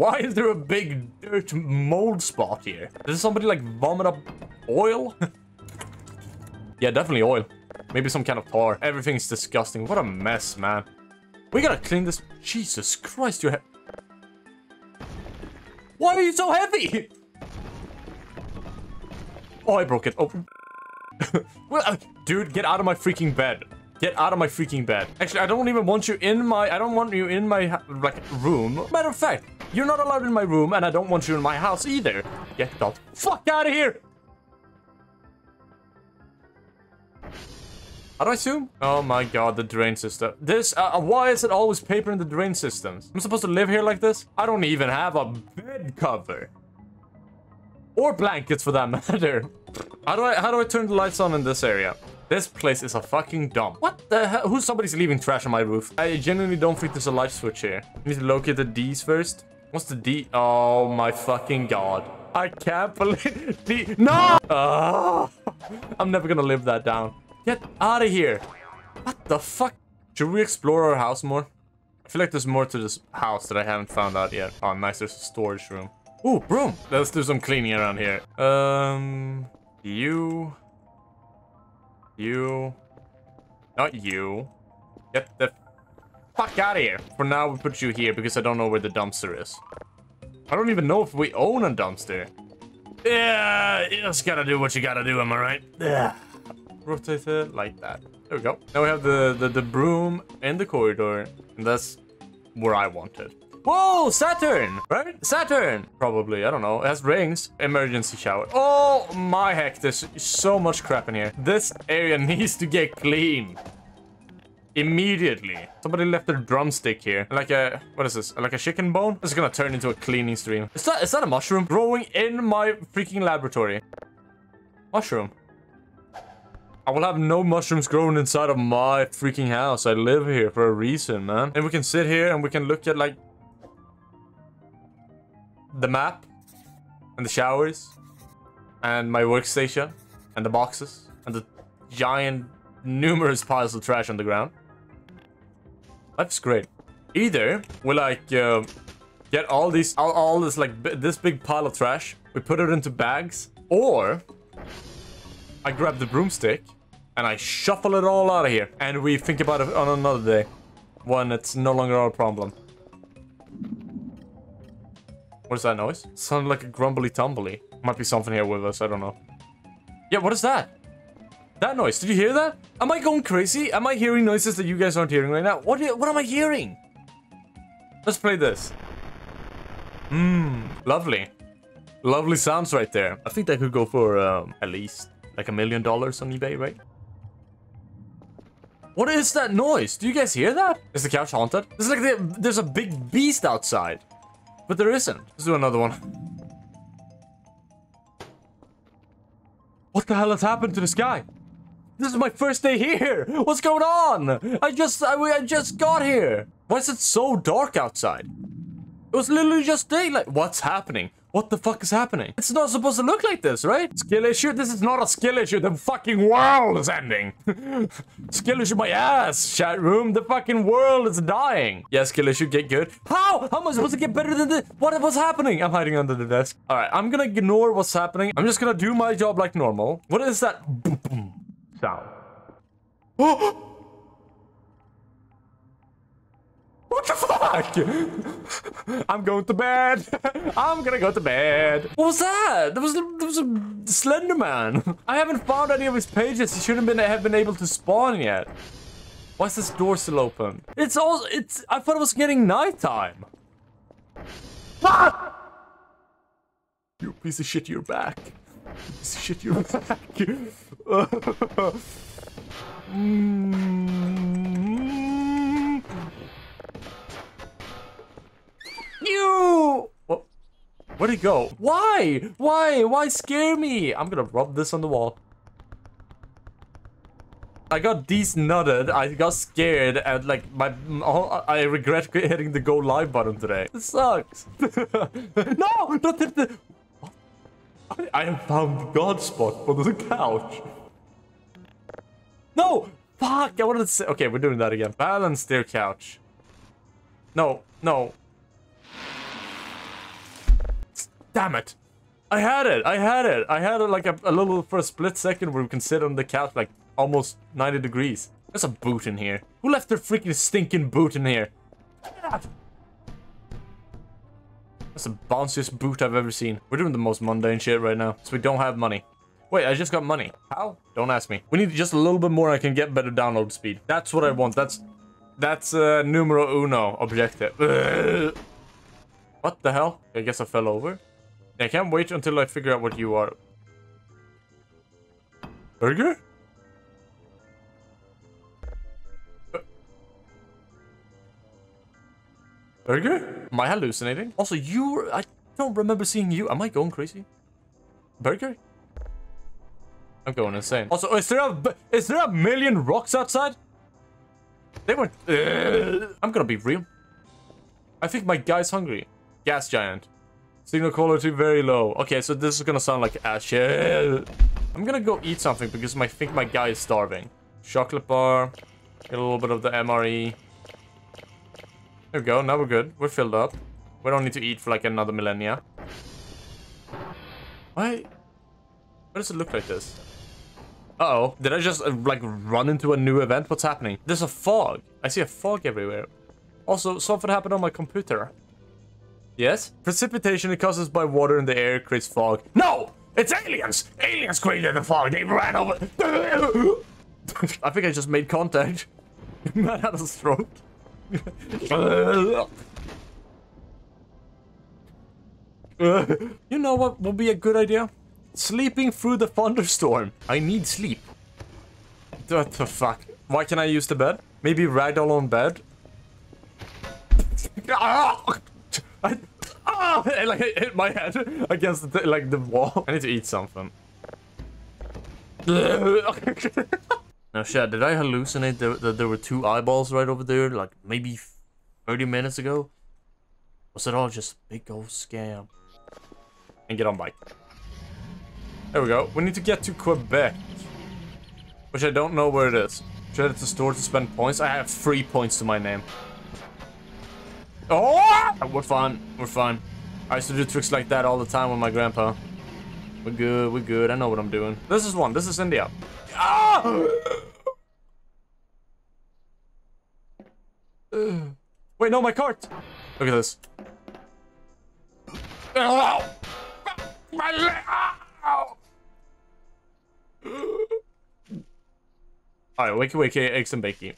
Why is there a big dirt mold spot here? Does somebody like vomit up oil? yeah, definitely oil. Maybe some kind of tar. Everything's disgusting. What a mess, man. We gotta clean this. Jesus Christ, you're Why are you so heavy? Oh, I broke it. Oh. uh, dude, get out of my freaking bed. Get out of my freaking bed. Actually, I don't even want you in my... I don't want you in my, like, room. Matter of fact, you're not allowed in my room, and I don't want you in my house either. Get the fuck out of here! How do I zoom? Oh my god, the drain system. This, uh, why is it always paper in the drain systems? I'm supposed to live here like this? I don't even have a bed cover. Or blankets for that matter. How do I, how do I turn the lights on in this area? This place is a fucking dump. What the hell? Who's somebody's leaving trash on my roof? I genuinely don't think there's a light switch here. I need to locate the D's first. What's the D? Oh my fucking god. I can't believe D. No! Oh, I'm never gonna live that down. Get out of here. What the fuck? Should we explore our house more? I feel like there's more to this house that I haven't found out yet. Oh, nice. There's a storage room. Ooh, broom. Let's do some cleaning around here. Um, you. You. Not you. Get the fuck out of here. For now, we put you here because I don't know where the dumpster is. I don't even know if we own a dumpster. Yeah, you just gotta do what you gotta do, am I right? Yeah. Rotate it like that. There we go. Now we have the, the, the broom in the corridor, and that's where I want it. Whoa, Saturn, right? Saturn, probably. I don't know. It has rings. Emergency shower. Oh my heck, there's so much crap in here. This area needs to get clean. Immediately. Somebody left their drumstick here. Like a, what is this? Like a chicken bone? This is gonna turn into a cleaning stream. Is that, is that a mushroom? Growing in my freaking laboratory. Mushroom. I will have no mushrooms growing inside of my freaking house. I live here for a reason, man. And we can sit here and we can look at like the map and the showers and my workstation and the boxes and the giant numerous piles of trash on the ground. Life's great. Either we like uh, get all these all, all this like this big pile of trash, we put it into bags, or I grab the broomstick and I shuffle it all out of here and we think about it on another day when it's no longer our problem. What is that noise? Sounded like a grumbly tumbly. Might be something here with us, I don't know. Yeah, what is that? That noise, did you hear that? Am I going crazy? Am I hearing noises that you guys aren't hearing right now? What, what am I hearing? Let's play this. Mmm, lovely. Lovely sounds right there. I think that could go for um, at least like a million dollars on eBay, right? What is that noise? Do you guys hear that? Is the couch haunted? It's like the, there's a big beast outside. But there isn't. Let's do another one. What the hell has happened to this guy? This is my first day here. What's going on? I just, I, I just got here. Why is it so dark outside? It was literally just daylight. What's happening? What the fuck is happening? It's not supposed to look like this, right? Skill issue? This is not a skill issue. The fucking world is ending. skill issue my ass, chat room. The fucking world is dying. Yeah, skill issue, get good. How? How am I supposed to get better than this? What was happening? I'm hiding under the desk. All right, I'm gonna ignore what's happening. I'm just gonna do my job like normal. What is that boom, boom What the fuck? I'm going to bed. I'm gonna go to bed. What was that? There was, there was a Slender Man. I haven't found any of his pages. He shouldn't been, have been able to spawn yet. Why is this door still open? It's all. It's. I thought it was getting nighttime. Ah! You piece of shit, you're back. Shit, you're back. You! What? Where'd he go? Why? Why? Why scare me? I'm gonna rub this on the wall. I got these desnutted, I got scared, and like, my, I regret hitting the go live button today. It sucks. no! Not the... I, I have found God spot for the couch. No! Fuck, I wanted to say... Okay, we're doing that again. Balance their couch. No, no, Damn it. I had it. I had it. I had it like a, a little for a split second where we can sit on the couch like almost 90 degrees. There's a boot in here. Who left their freaking stinking boot in here? That's the bounciest boot I've ever seen. We're doing the most mundane shit right now. So we don't have money. Wait, I just got money. How? Don't ask me. We need just a little bit more I can get better download speed. That's what I want. That's that's uh, numero uno objective. what the hell? I guess I fell over. I can't wait until I figure out what you are. Burger? Burger? Am I hallucinating? Also, you... I don't remember seeing you. Am I going crazy? Burger? I'm going insane. Also, is there a... Is there a million rocks outside? They went... Uh, I'm gonna be real. I think my guy's hungry. Gas giant. Signal quality very low. Okay, so this is gonna sound like shit. I'm gonna go eat something because I think my guy is starving. Chocolate bar. Get a little bit of the MRE. There we go, now we're good. We're filled up. We don't need to eat for like another millennia. Why? Why does it look like this? Uh-oh. Did I just, uh, like, run into a new event? What's happening? There's a fog. I see a fog everywhere. Also, something happened on my computer. Yes? Precipitation causes by water in the air creates fog. No! It's aliens! Aliens created the fog. They ran over... I think I just made contact. Man had a stroke you know what would be a good idea? Sleeping through the thunderstorm. I need sleep. What the fuck? Why can I use the bed? Maybe ragdoll on bed? I, ah, I, like hit my head against the, like the wall. I need to eat something. Now, Shad, did I hallucinate that, that there were two eyeballs right over there, like maybe 30 minutes ago? Was it all just a big old scam? And get on bike. There we go. We need to get to Quebec. Which I don't know where it is. Should to store to spend points? I have three points to my name. Oh! We're fine. We're fine. I used to do tricks like that all the time with my grandpa. We're good. We're good. I know what I'm doing. This is one. This is India. Ah! Wait, no, my cart! Look at this. My Alright, wakey wakey, eggs and bakey.